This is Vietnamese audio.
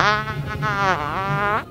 Ah!